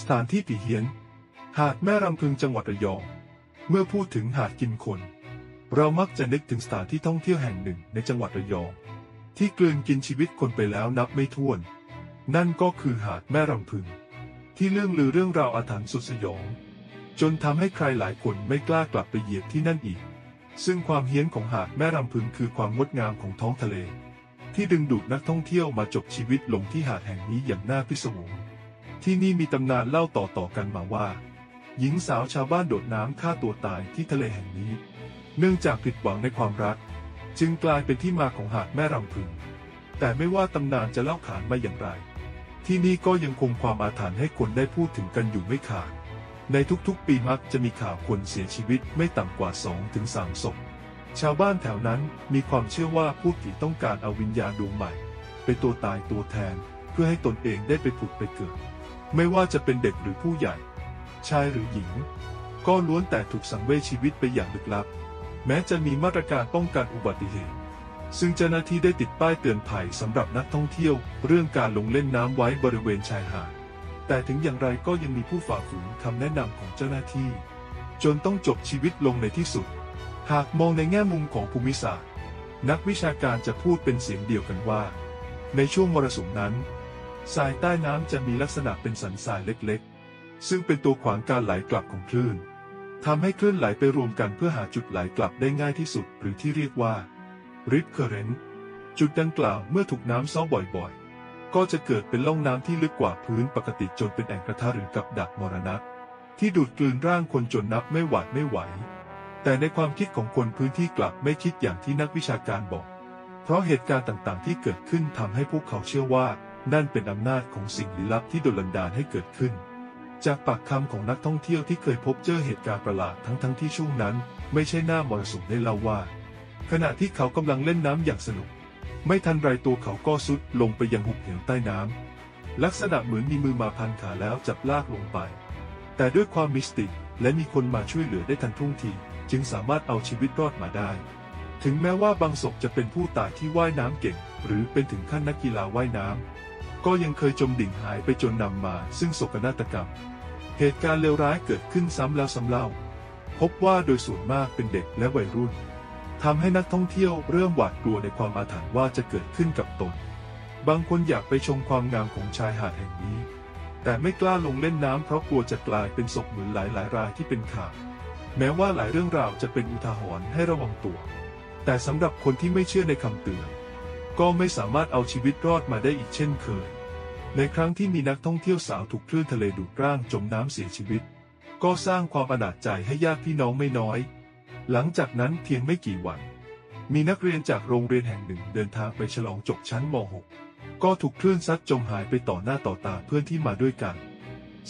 สถานที่ผีเฮี้ยน หาดแม่รำพึงจังหวัดระยอง เมื่อพูดถึงหาดกินคน เรามักจะนึกถึงสถานที่ท่องเที่ยวแห่งหนึ่งในจังหวัดระยอง ที่กลืนกินชีวิตคนไปแล้วนับไม่ถ้วน นั่นก็คือหาดแม่รำพึง ที่เรื่องลือเรื่องราวอาถรรพ์สุดสยอง จนทำให้ใครหลายคนไม่กล้ากลับไปเหยียบที่นั่นอีก ซึ่งความเฮี้ยนของหาดแม่รำพึงคือความงดงามของท้องทะเล ที่ดึงดูดนักท่องเที่ยวมาจบชีวิตลงที่หาดแห่งนี้อย่างน่าพิศวง ที่นี่มีตำนานเล่าต่อๆกันมาว่า หญิงสาวชาวบ้านโดดน้ำฆ่าตัวตายที่ทะเลแห่งนี้ เนื่องจากผิดหวังในความรัก จึงกลายเป็นที่มาของหาดแม่รำพึง แต่ไม่ว่าตำนานจะเล่าขานมาอย่างไร ที่นี่ก็ยังคงความอาถรรพ์ให้คนได้พูดถึงกันอยู่ไม่ขาด ในทุกๆ ปีมักจะมีข่าวคนเสียชีวิตไม่ต่ำกว่า 2-3ถึง3ศพชาวบ้านแถวนั้นมีความเชื่อว่าผู้ผีต้องการเอาวิญญาณดวงใหม่ เป็นตัวตายตัวแทนเพื่อให้ตนเองได้ไปผุดไปเกิด ไม่ว่าจะเป็นเด็กหรือผู้ใหญ่ ชายหรือหญิง ก็ล้วนแต่ถูกสังเวยชีวิตไปอย่างลึกลับ แม้จะมีมาตรการป้องกันอุบัติเหตุ ซึ่งเจ้าหน้าที่ได้ติดป้ายเตือนภัยสำหรับนักท่องเที่ยว เรื่องการลงเล่นน้ำไว้บริเวณชายหาด แต่ถึงอย่างไรก็ยังมีผู้ฝ่าฝืนคำแนะนำของเจ้าหน้าที่ จนต้องจบชีวิตลงในที่สุด หากมองในแง่มุมของภูมิศาสตร์ นักวิชาการจะพูดเป็นเสียงเดียวกันว่า ในช่วงมรสุมนั้น ทรายใต้น้ำจะมีลักษณะเป็นสันทรายเล็กๆ ซึ่งเป็นตัวขวางการไหลกลับของคลื่นทำให้คลื่นไหลไปรวมกันเพื่อหาจุดไหลกลับได้ง่ายที่สุด หรือที่เรียกว่า rip current จุดดังกล่าวเมื่อถูกน้ำซ้อบ่อยๆ ก็จะเกิดเป็นล่องน้ำที่ลึกกว่าพื้นปกติจนเป็นแอ่งกระทะหรือกับดักมรณะ ที่ดูดกลืนร่างคนจนนับไม่หวาดไม่ไหว แต่ในความคิดของคนพื้นที่กลับไม่คิดอย่างที่นักวิชาการบอก เพราะเหตุการณ์ต่างๆ ที่เกิดขึ้นทำให้พวกเขาเชื่อว่า นั่นเป็นอำนาจของสิ่งลี้ลับที่ดนบันดาลให้เกิดขึ้น จากปากคำของนักท่องเที่ยวที่เคยพบเจอเหตุการณ์ประหลาดทั้งๆที่ช่วงนั้น ไม่ใช่หน้ามรสุมได้เล่าว่า ขณะที่เขากำลังเล่นน้ำอย่างสนุก ไม่ทันไรตัวเขาก็สุดลงไปยังหุบเหวใต้น้ำลักษณะเหมือนมีมือมาพันขาแล้วจับลากลงไป แต่ด้วยความมิสติกและมีคนมาช่วยเหลือได้ทันท่วงที จึงสามารถเอาชีวิตรอดมาได้ ถึงแม้ว่าบางศพจะเป็นผู้ตายที่ว่ายน้ำเก่ง หรือเป็นถึงขั้นนักกีฬาว่ายน้ำ ก็ยังเคยจมดิ่งหายไปจนนำมา ซึ่งโศกนาฏกรรม เหตุการณ์เลวร้ายเกิดขึ้นซ้ำแล้วซ้ำเล่า พบว่าโดยส่วนมากเป็นเด็กและวัยรุ่นทำให้นักท่องเที่ยวเริ่มหวาดกลัวในความอาถรรพ์ว่าจะเกิดขึ้นกับตน บางคนอยากไปชมความงามของชายหาดแห่งนี้ แต่ไม่กล้าลงเล่นน้ำเพราะกลัวจะกลายเป็นศพเหมือนหลายๆรายที่เป็นข่าว แม้ว่าหลายเรื่องราวจะเป็นอุทาหรณ์ให้ระวังตัว แต่สำหรับคนที่ไม่เชื่อในคำเตือน ก็ไม่สามารถเอาชีวิตรอดมาได้อีกเช่นเคย ในครั้งที่มีนักท่องเที่ยวสาวถูกคลื่นทะเลดูดร่างจมน้ำเสียชีวิต ก็สร้างความอนาจใจให้ญาติพี่น้องไม่น้อย หลังจากนั้นเพียงไม่กี่วัน มีนักเรียนจากโรงเรียนแห่งหนึ่งเดินทางไปฉลองจบชั้นม .6 ก็ถูกคลื่นซัดจมหายไปต่อหน้าต่อตาเพื่อนที่มาด้วยกัน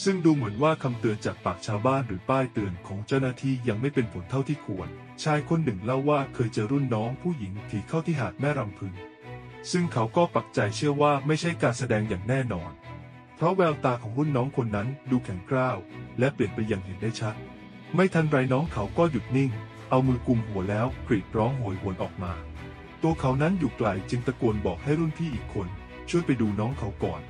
ซึ่งดูเหมือนว่าคำเตือนจากปากชาวบ้านหรือป้ายเตือนของเจ้าหน้าที่ยังไม่เป็นผลเท่าที่ควร ชายคนหนึ่งเล่าว่าเคยเจอรุ่นน้องผู้หญิงที่เข้าที่หาดแม่รำพึง ซึ่งเขาก็ปักใจเชื่อว่าไม่ใช่การแสดงอย่างแน่นอน เพราะแววตาของรุ่นน้องคนนั้นดูแข็งกร้าว และเปลี่ยนไปอย่างเห็นได้ชัด ไม่ทันไรน้องเขาก็หยุดนิ่ง เอามือกุมหัวแล้วกรีดร้องโหยหวนออกมา ตัวเขานั้นอยู่ไกลจึงตะโกนบอกให้รุ่นพี่อีกคน ช่วยไปดูน้องเขาก่อน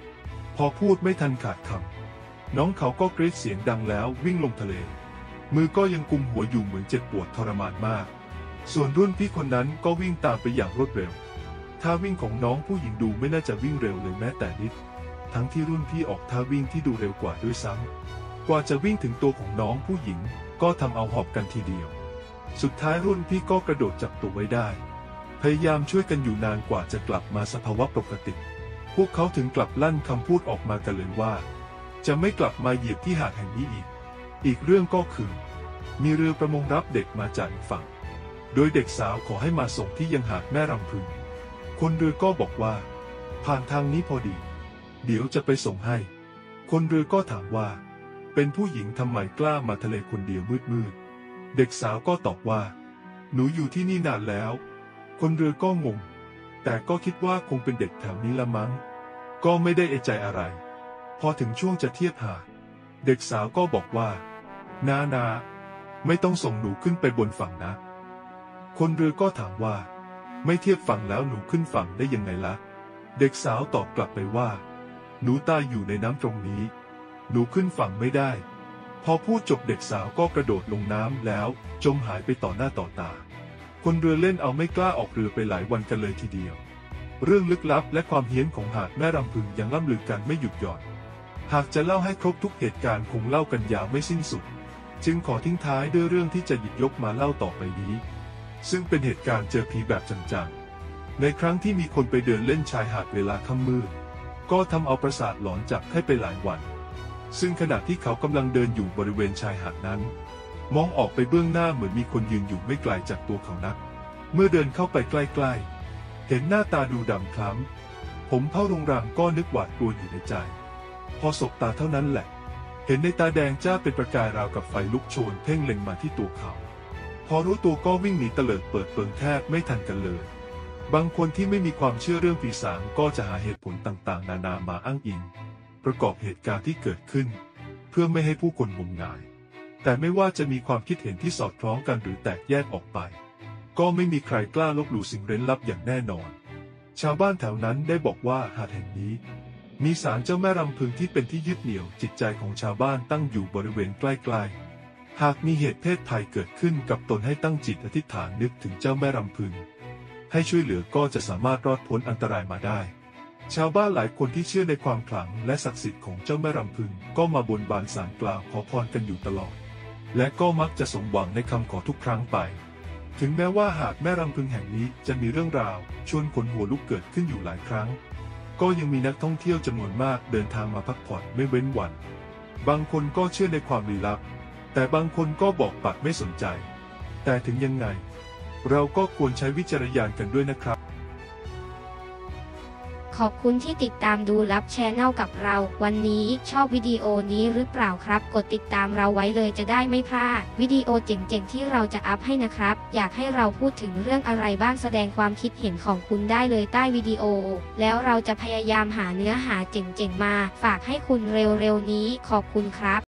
พอพูดไม่ทันขาดคำน้องเขาก็กรีดเสียงดังแล้ววิ่งลงทะเล มือก็ยังกุมหัวอยู่เหมือนเจ็บปวดทรมานมาก ส่วนรุ่นพี่คนนั้นก็วิ่งตามไปอย่างรวดเร็ว ท่าวิ่งของน้องผู้หญิงดูไม่น่าจะวิ่งเร็วเลยแม้แต่นิด ทั้งที่รุ่นพี่ออกท่าวิ่งที่ดูเร็วกว่าด้วยซ้ำกว่าจะวิ่งถึงตัวของน้องผู้หญิง ก็ทำเอาหอบกันทีเดียว สุดท้ายรุ่นพี่ก็กระโดดจับตัวไว้ได้ พยายามช่วยกันอยู่นานกว่าจะกลับมาสภาวะปกติ พวกเขาถึงกลับลั่นคำพูดออกมากันเลยว่า จะไม่กลับมาเหยียบที่หาดแห่งนี้อีก อีกเรื่องก็คือ มีเรือประมงรับเด็กมาจากอีกฝั่ง โดยเด็กสาวขอให้มาส่งที่ยังหาดแม่รำพึง คนเรือก็บอกว่า ผ่านทางนี้พอดี เดี๋ยวจะไปส่งให้ คนเรือก็ถามว่า เป็นผู้หญิงทำไมกล้ามาทะเลคนเดียวมืดๆเด็กสาวก็ตอบว่า หนูอยู่ที่นี่นานแล้ว คนเรือก็งง แต่ก็คิดว่าคงเป็นเด็กแถวนี้ละมั้ง ก็ไม่ได้เอใจอะไร พอถึงช่วงจะเทียบหา เด็กสาวก็บอกว่า นานา ไม่ต้องส่งหนูขึ้นไปบนฝั่งนะ คนเรือก็ถามว่า ไม่เทียบฝั่งแล้วหนูขึ้นฝั่งได้ยังไงละ่ะ เด็กสาวตอบกลับไปว่า หนูตายอยู่ในน้ำตรงนี้ หนูขึ้นฝั่งไม่ได้ พอพูดจบเด็กสาวก็กระโดดลงน้ำแล้ว จมหายไปต่อหน้าต่อตา คนเรือเล่นเอาไม่กล้าออกเรือไปหลายวันกันเลยทีเดียว เรื่องลึกลับและความเฮี้ยนของหาดแม่รำพึงยังล่ำลือกันไม่หยุดหย่อน หากจะเล่าให้ครบทุกเหตุการณ์คงเล่ากันยาวไม่สิ้นสุด จึงขอทิ้งท้ายด้วยเรื่องที่จะหยิบยกมาเล่าต่อไปนี้ ซึ่งเป็นเหตุการณ์เจอผีแบบจังๆ ในครั้งที่มีคนไปเดินเล่นชายหาดเวลาค่ำมืด ก็ทำเอาประสาทหลอนจับให้ไปหลายวัน ซึ่งขณะที่เขากำลังเดินอยู่บริเวณชายหาดนั้น มองออกไปเบื้องหน้าเหมือนมีคนยืนอยู่ไม่ไกลจากตัวเขานัก เมื่อเดินเข้าไปใกล้ๆ เห็นหน้าตาดูดำคล้ำ ผมเผ่ารงรางก็นึกหวาดกลัวอยู่ในใจ พอสบตาเท่านั้นแหละ เห็นในตาแดงจ้าเป็นประกายราวกับไฟลุกโชนเพ่งเล็งมาที่ตัวเขา พอรู้ตัวก็วิ่งหนีเตลิดเปิดเปิงแทบไม่ทันกันเลย บางคนที่ไม่มีความเชื่อเรื่องปีศาจก็จะหาเหตุผลต่างๆ นานามาอ้างอิง ประกอบเหตุการณ์ที่เกิดขึ้น เพื่อไม่ให้ผู้คนงมงาย แต่ไม่ว่าจะมีความคิดเห็นที่สอดคล้องกันหรือแตกแยกออกไป ก็ไม่มีใครกล้าลบหลู่สิ่งเร้นลับอย่างแน่นอน ชาวบ้านแถวนั้นได้บอกว่าหาดแห่งนี้ มีศาลเจ้าแม่รำพึงที่เป็นที่ยึดเหนี่ยวจิตใจของชาวบ้านตั้งอยู่บริเวณใกล้ๆ หากมีเหตุเพศภัยเกิดขึ้นกับตนให้ตั้งจิตอธิษฐานนึกถึงเจ้าแม่รำพึง ให้ช่วยเหลือก็จะสามารถรอดพ้นอันตรายมาได้ ชาวบ้านหลายคนที่เชื่อในความขลังและศักดิ์สิทธิ์ของเจ้าแม่รำพึง ก็มาบนบานสารกล่าวขอพรกันอยู่ตลอด และก็มักจะสมหวังในคำขอทุกครั้งไป ถึงแม้ว่าหากแม่รำพึงแห่งนี้จะมีเรื่องราว ชวนขนหัวลุกเกิดขึ้นอยู่หลายครั้ง ก็ยังมีนักท่องเที่ยวจำนวนมากเดินทางมาพักผ่อนไม่เว้นวัน บางคนก็เชื่อในความลี้ลับ แต่บางคนก็บอกปัดไม่สนใจ แต่ถึงยังไง เราก็ควรใช้วิจารณญาณกันด้วยนะครับ ขอบคุณที่ติดตามดูรับแชนแนลกับเรา วันนี้ชอบวิดีโอนี้หรือเปล่าครับ กดติดตามเราไว้เลยจะได้ไม่พลาด วิดีโอเจ๋งๆ ที่เราจะอัพให้นะครับ อยากให้เราพูดถึงเรื่องอะไรบ้างแสดงความคิดเห็นของคุณได้เลยใต้วิดีโอ แล้วเราจะพยายามหาเนื้อหาเจ๋งๆมา ฝากให้คุณเร็วๆนี้ ขอบคุณครับ